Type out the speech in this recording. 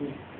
Mm-hmm.